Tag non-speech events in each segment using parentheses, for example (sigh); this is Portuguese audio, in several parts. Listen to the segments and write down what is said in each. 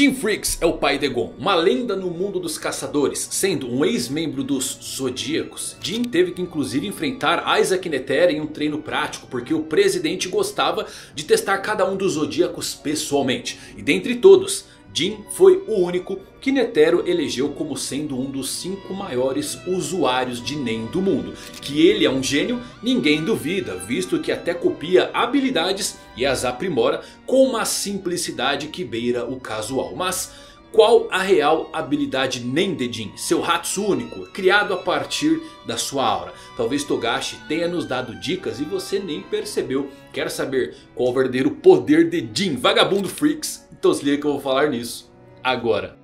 Jim Freaks é o pai de Gon, uma lenda no mundo dos caçadores. Sendo um ex-membro dos Zodíacos, Jim teve que inclusive enfrentar Isaac Netera em um treino prático. Porque o presidente gostava de testar cada um dos Zodíacos pessoalmente. E dentre todos, Jin foi o único que Netero elegeu como sendo um dos 5 maiores usuários de Nen do mundo. Que ele é um gênio, ninguém duvida, visto que até copia habilidades e as aprimora com uma simplicidade que beira o casual. Mas qual a real habilidade Nen de Jin? Seu Hatsu único, criado a partir da sua aura. Talvez Togashi tenha nos dado dicas e você nem percebeu. Quer saber qual o verdadeiro poder de Jin, vagabundo freaks? Então se liga que eu vou falar nisso agora.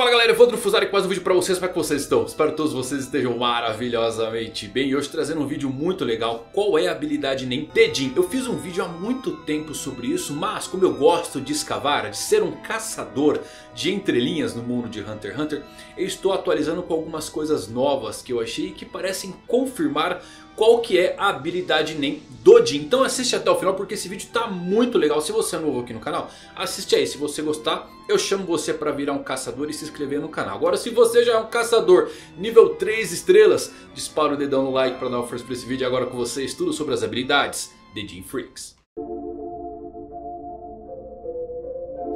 Fala galera, vou Fusari com mais um vídeo pra vocês, como é que vocês estão? Espero que todos vocês estejam maravilhosamente bem E hoje trazendo um vídeo muito legal, qual é a habilidade nem Jin? Eu fiz um vídeo há muito tempo sobre isso, mas como eu gosto de escavar, de ser um caçador de entrelinhas no mundo de Hunter x Hunter Eu estou atualizando com algumas coisas novas que eu achei que parecem confirmar qual que é a habilidade NEM do Jin. Então assiste até o final porque esse vídeo está muito legal. Se você é novo aqui no canal, assiste aí. Se você gostar, eu chamo você para virar um caçador e se inscrever no canal. Agora se você já é um caçador nível 3 estrelas, dispara o dedão no like para dar uma força para esse vídeo. Agora com vocês tudo sobre as habilidades de Jin Freaks.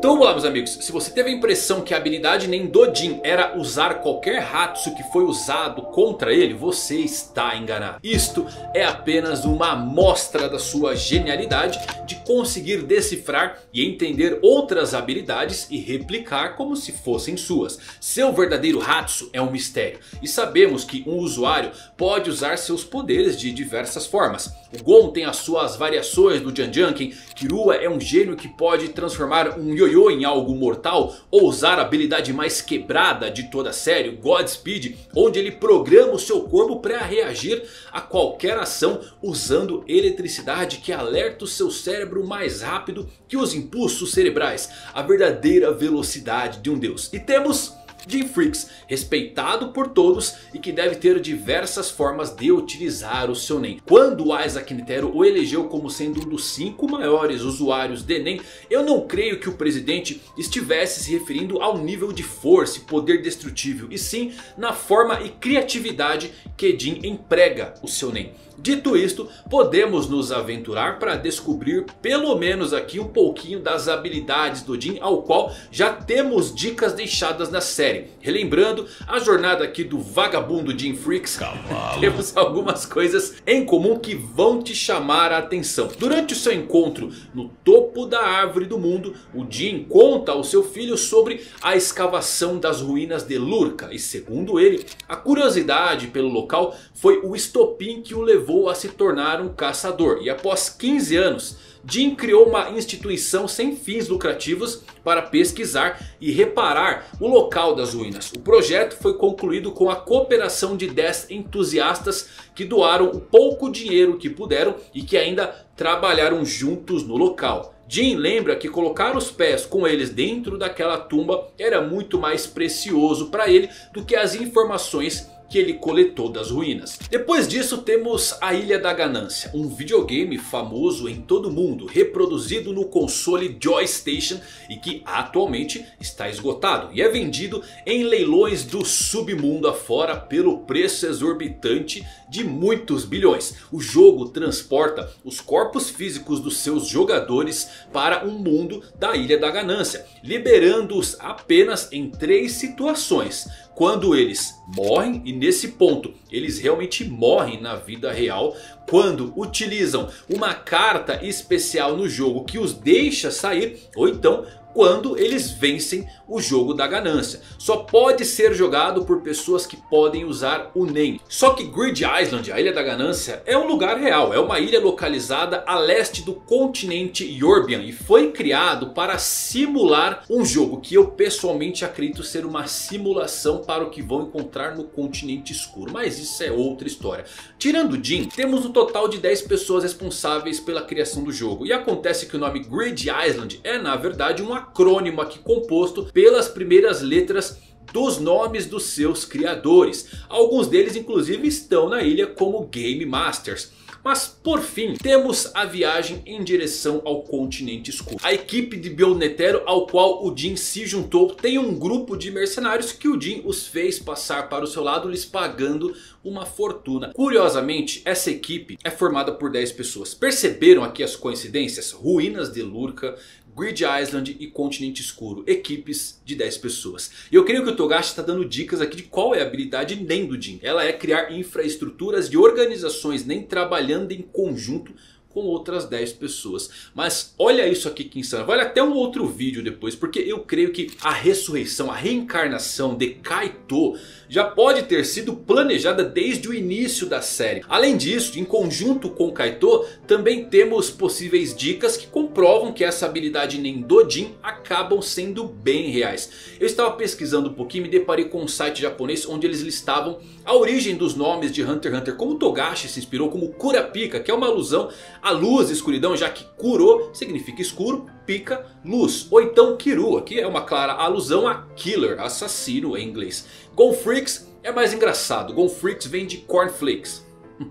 Então vamos lá meus amigos, se você teve a impressão que a habilidade nem do Jin era usar qualquer Hatsu que foi usado contra ele, você está enganado. Isto é apenas uma amostra da sua genialidade de conseguir decifrar e entender outras habilidades e replicar como se fossem suas. Seu verdadeiro Hatsu é um mistério e sabemos que um usuário pode usar seus poderes de diversas formas. O Gon tem as suas variações do Janjanken, Kirua é um gênio que pode transformar um Yoyo em algo mortal ou usar a habilidade mais quebrada de toda a série, Godspeed, onde ele programa o seu corpo para reagir a qualquer ação usando eletricidade que alerta o seu cérebro mais rápido que os impulsos cerebrais, a verdadeira velocidade de um deus. E temos Jim Freaks, respeitado por todos e que deve ter diversas formas de utilizar o seu NEM. Quando Isaac Netero o elegeu como sendo um dos 5 maiores usuários de NEM, eu não creio que o presidente estivesse se referindo ao nível de força e poder destrutível. E sim na forma e criatividade que Jin emprega o seu NEM. Dito isto, podemos nos aventurar para descobrir pelo menos aqui um pouquinho das habilidades do Jin. Ao qual já temos dicas deixadas na série. Relembrando a jornada aqui do vagabundo Jin Freaks. (laughs) temos algumas coisas em comum que vão te chamar a atenção. Durante o seu encontro no topo da árvore do mundo. O Jin conta ao seu filho sobre a escavação das ruínas de Lurka. E segundo ele, a curiosidade pelo local foi o estopim que o levou levou a se tornar um caçador. E após 15 anos, Jin criou uma instituição sem fins lucrativos para pesquisar e reparar o local das ruínas. O projeto foi concluído com a cooperação de 10 entusiastas que doaram o pouco dinheiro que puderam e que ainda trabalharam juntos no local. Jin lembra que colocar os pés com eles dentro daquela tumba era muito mais precioso para ele do que as informações que ele coletou das ruínas. Depois disso temos a Ilha da Ganância, um videogame famoso em todo o mundo, reproduzido no console Joystation e que atualmente está esgotado e é vendido em leilões do submundo afora pelo preço exorbitante de muitos bilhões. O jogo transporta os corpos físicos dos seus jogadores para um mundo da Ilha da Ganância, liberando-os apenas em três situações quando eles morrem e nesse ponto eles realmente morrem na vida real quando utilizam uma carta especial no jogo que os deixa sair ou então quando eles vencem o jogo da ganância. Só pode ser jogado por pessoas que podem usar o NEM. Só que Grid Island, a Ilha da Ganância, é um lugar real. É uma ilha localizada a leste do continente Yorbian. E foi criado para simular um jogo que eu pessoalmente acredito ser uma simulação para o que vão encontrar no continente escuro. Mas isso é outra história. Tirando Jin, temos um total de 10 pessoas responsáveis pela criação do jogo. E acontece que o nome Grid Island é na verdade um acrônimo aqui composto pelas primeiras letras dos nomes dos seus criadores. Alguns deles inclusive estão na ilha como Game Masters. Mas por fim, temos a viagem em direção ao continente escuro. A equipe de Beyond Netero ao qual o Jin se juntou tem um grupo de mercenários que o Jin os fez passar para o seu lado, lhes pagando uma fortuna. Curiosamente, essa equipe é formada por 10 pessoas. Perceberam aqui as coincidências? Ruínas de Lurka, Grid Island e Continente Escuro. Equipes de 10 pessoas. E eu creio que o Togashi está dando dicas aqui de qual é a habilidade NEM do Jin. Ela é criar infraestruturas de organizações NEM trabalhando em conjunto com outras 10 pessoas. Mas olha isso aqui que insano. Vale até um outro vídeo depois. Porque eu creio que a ressurreição, a reencarnação de Kaito já pode ter sido planejada desde o início da série. Além disso, em conjunto com Kaito, também temos possíveis dicas que comprovam que essa habilidade Nendojin acabam sendo bem reais. Eu estava pesquisando um pouquinho e me deparei com um site japonês onde eles listavam a origem dos nomes de Hunter x Hunter. Como Togashi se inspirou como Kurapika, que é uma alusão à luz e escuridão, já que Kuro significa escuro, Pika, luz. Ou então Kirua, que é uma clara alusão a Killer, assassino em inglês. Gonfreaks é mais engraçado. Gonfreaks vem de Cornflakes. (laughs)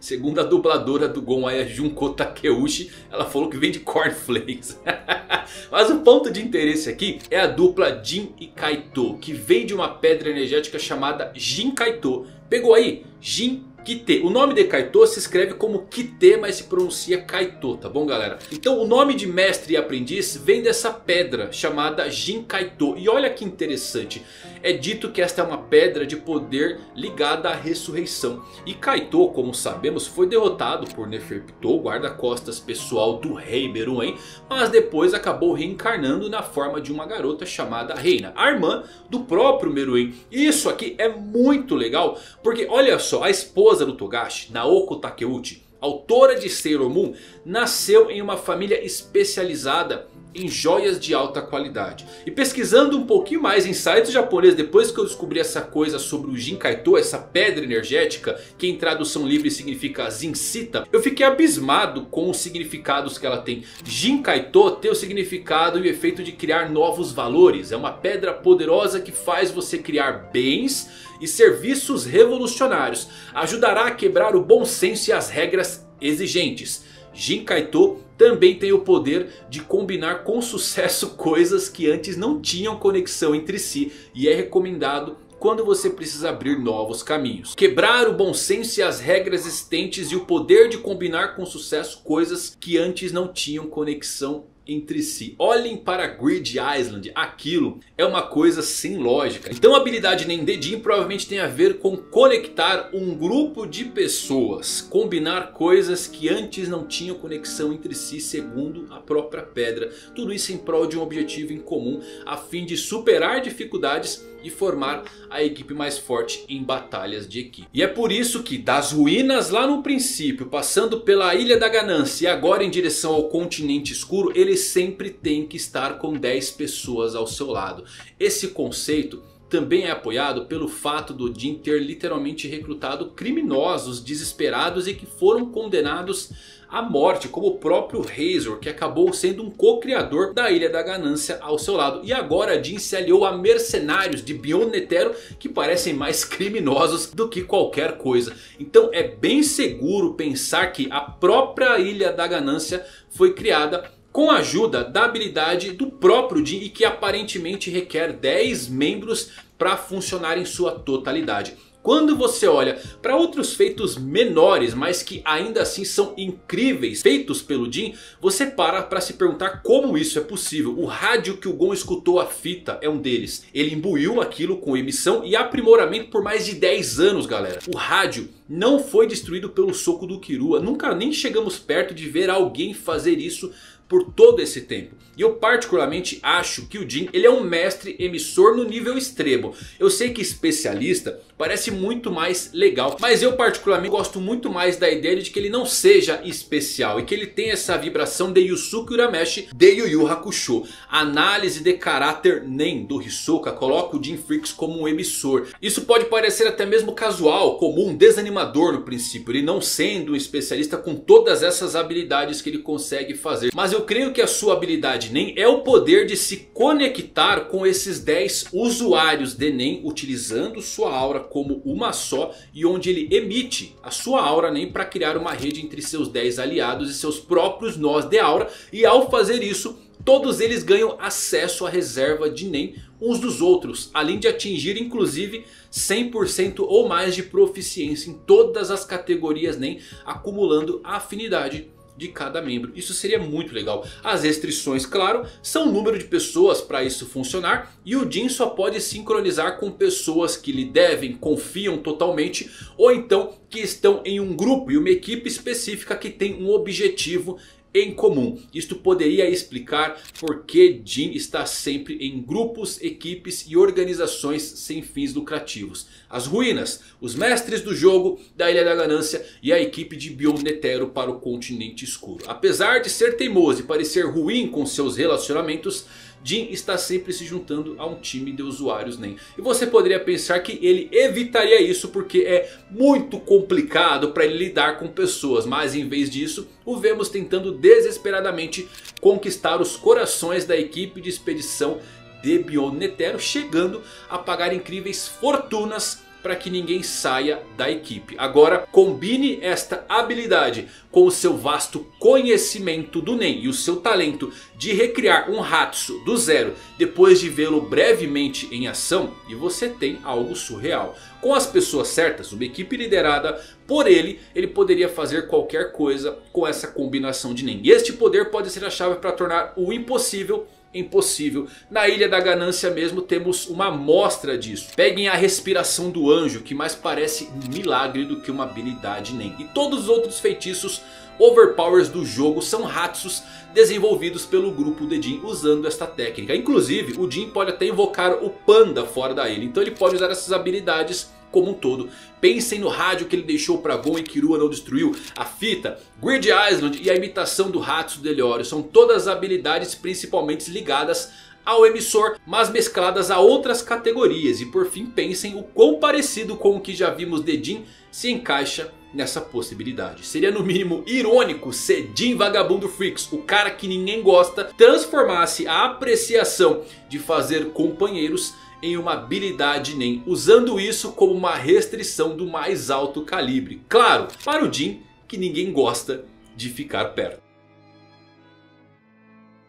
Segundo a dubladora do Gon Aya Junko Takeuchi, ela falou que vem de Cornflakes. (laughs) Mas o ponto de interesse aqui é a dupla Jin e Kaito, que vem de uma pedra energética chamada Jin Kaito. Pegou aí? Jin Kite. O nome de Kaito se escreve como Kite, mas se pronuncia Kaito, tá bom galera? Então o nome de mestre e aprendiz vem dessa pedra chamada Jin Kaito. E olha que interessante, é dito que esta é uma pedra de poder ligada à ressurreição. E Kaito, como sabemos, foi derrotado por Neferpitou, guarda-costas pessoal do rei Meruem. Mas depois acabou reencarnando na forma de uma garota chamada Reina, a irmã do próprio Meruem. Isso aqui é muito legal, porque olha só, a esposa do Togashi, Naoko Takeuchi, autora de Sailor Moon, nasceu em uma família especializada em joias de alta qualidade. E pesquisando um pouquinho mais em sites japoneses, depois que eu descobri essa coisa sobre o Jinkaito, essa pedra energética, que em tradução livre significa Zincita, eu fiquei abismado com os significados que ela tem. Jinkaito tem o significado e o efeito de criar novos valores. É uma pedra poderosa que faz você criar bens e serviços revolucionários. Ajudará a quebrar o bom senso e as regras exigentes. Jinkaito também tem o poder de combinar com sucesso (laughs) coisas que antes não tinham conexão entre si. E é recomendado quando você precisa abrir novos caminhos. Quebrar o bom senso e as regras existentes e o poder de combinar com sucesso coisas que antes não tinham conexão entre si. Olhem para Grid Island, aquilo é uma coisa sem lógica. Então a habilidade Nendedin provavelmente tem a ver com conectar um grupo de pessoas. Combinar coisas que antes não tinham conexão entre si segundo a própria pedra. Tudo isso em prol de um objetivo em comum a fim de superar dificuldades e formar a equipe mais forte em batalhas de equipe. E é por isso que das ruínas lá no princípio, passando pela Ilha da Ganância e agora em direção ao continente escuro, ele sempre tem que estar com 10 pessoas ao seu lado. Esse conceito também é apoiado pelo fato do Jin ter literalmente recrutado criminosos desesperados e que foram condenados à morte, como o próprio Razor, que acabou sendo um co-criador da Ilha da Ganância ao seu lado. E agora Jin se aliou a mercenários de Beyond Netero que parecem mais criminosos do que qualquer coisa. Então é bem seguro pensar que a própria Ilha da Ganância foi criada com a ajuda da habilidade do próprio Jin e que aparentemente requer 10 membros para funcionar em sua totalidade. Quando você olha para outros feitos menores, mas que ainda assim são incríveis, feitos pelo Jin, você para para se perguntar como isso é possível. O rádio que o Gon escutou a fita é um deles. Ele imbuiu aquilo com emissão e aprimoramento por mais de 10 anos, galera. O rádio não foi destruído pelo soco do Kirua. Nunca nem chegamos perto de ver alguém fazer isso por todo esse tempo. E eu particularmente acho que o Jin ele é um mestre emissor no nível extremo. Eu sei que especialista parece muito mais legal. Mas eu particularmente gosto muito mais da ideia de que ele não seja especial. E que ele tenha essa vibração de Yusuke Urameshi de Yu Yu Hakusho. Análise de caráter Nen do Hisoka coloca o Jin Freaks como um emissor. Isso pode parecer até mesmo casual, comum, desanimado animador no princípio. Ele não sendo um especialista com todas essas habilidades que ele consegue fazer. Mas eu creio que a sua habilidade NEM é o poder de se conectar com esses 10 usuários de NEM. Utilizando sua aura como uma só. E onde ele emite a sua aura NEM para criar uma rede entre seus 10 aliados e seus próprios nós de aura. E ao fazer isso Todos eles ganham acesso à reserva de NEM uns dos outros. Além de atingir inclusive 100% ou mais de proficiência em todas as categorias NEM. Acumulando afinidade de cada membro. Isso seria muito legal. As restrições, claro, são o número de pessoas para isso funcionar. E o Jin só pode sincronizar com pessoas que lhe devem, confiam totalmente. Ou então que estão em um grupo e uma equipe específica que tem um objetivo em comum. Isto poderia explicar por que Jin está sempre em grupos, equipes e organizações sem fins lucrativos. As ruínas, os mestres do jogo da Ilha da Ganância e a equipe de Bion Netero para o continente escuro. Apesar de ser teimoso e parecer ruim com seus relacionamentos... Jin está sempre se juntando a um time de usuários NEM. E você poderia pensar que ele evitaria isso porque é muito complicado para ele lidar com pessoas. Mas em vez disso, o vemos tentando desesperadamente conquistar os corações da equipe de expedição de Bion Netero. Chegando a pagar incríveis fortunas para que ninguém saia da equipe. Agora combine esta habilidade com o seu vasto conhecimento do Nen e o seu talento de recriar um Hatsu do zero depois de vê-lo brevemente em ação e você tem algo surreal. Com as pessoas certas, uma equipe liderada por ele, ele poderia fazer qualquer coisa com essa combinação de Nen. E este poder pode ser a chave para tornar o impossível impossível. Na Ilha da Ganância mesmo temos uma amostra disso. Peguem a respiração do anjo que mais parece um milagre do que uma habilidade nem. E todos os outros feitiços overpowers do jogo são Hatsus desenvolvidos pelo grupo de Jin usando esta técnica. Inclusive o Jin pode até invocar o Panda fora da ilha. Então ele pode usar essas habilidades como um todo. Pensem no rádio que ele deixou para Gon e Kirua não destruiu. A fita, Grid Island e a imitação do Hatsu Deliorio. São todas habilidades principalmente ligadas ao emissor, mas mescladas a outras categorias. E por fim pensem o quão parecido com o que já vimos de Jin se encaixa nessa possibilidade. Seria no mínimo irônico se Jin Vagabundo Freaks, o cara que ninguém gosta, transformasse a apreciação de fazer companheiros em uma habilidade NEM, usando isso como uma restrição do mais alto calibre. Claro, para o Jin que ninguém gosta de ficar perto.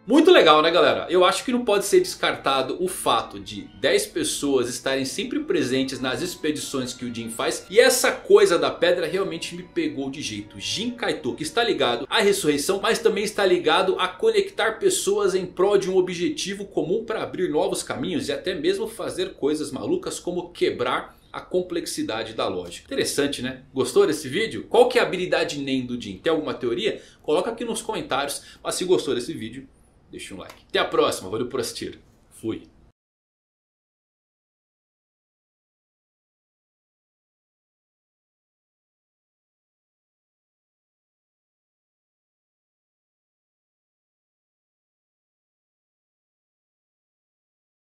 Muito legal né galera? Eu acho que não pode ser descartado o fato de 10 pessoas estarem sempre presentes nas expedições que o Jin faz. E essa coisa da pedra realmente me pegou de jeito. Jin Kaito que está ligado à ressurreição, mas também está ligado a conectar pessoas em prol de um objetivo comum para abrir novos caminhos. E até mesmo fazer coisas malucas como quebrar a complexidade da lógica. Interessante né? Gostou desse vídeo? Qual que é a habilidade NEM do Jin? Tem alguma teoria? Coloca aqui nos comentários. Mas se gostou desse vídeo deixa um like. Até a próxima, valeu por assistir. Fui.